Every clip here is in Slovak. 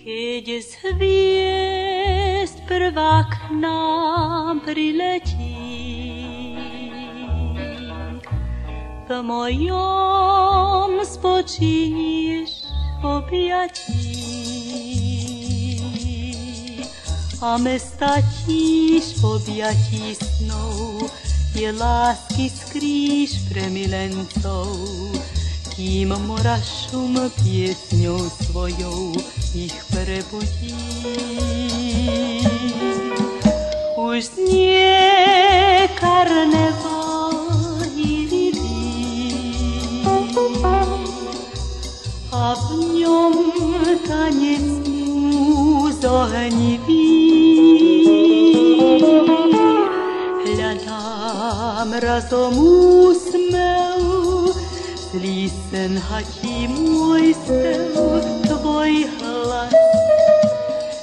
Keď z hviezd prvá k nám priletí, v mojom spočíniš objatí. A mesta tíž objatí snou, je lásky skrýš premilencov. milencov. тім мурашум пісню свою їх перебуді. Уж не карнева і ріди, а в ньому танець муз разом усмех, Slisen hakim oistelut voi halas,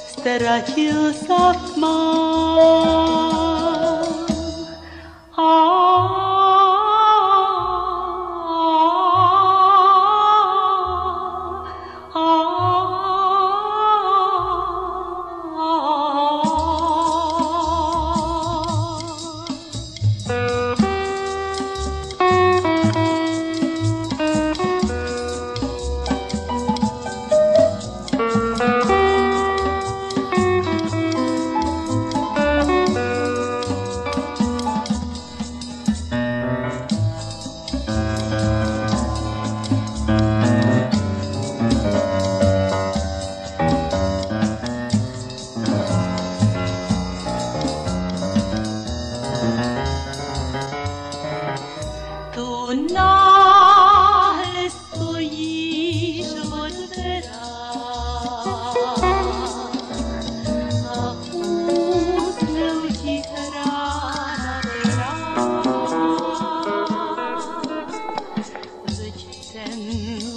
sitä rakil saa maa.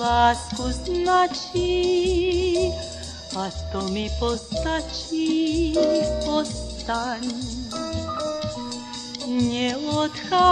Lásku značí a to mi postačí, postaň neodchádzaj.